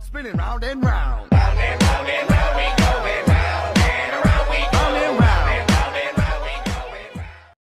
spinning round and round.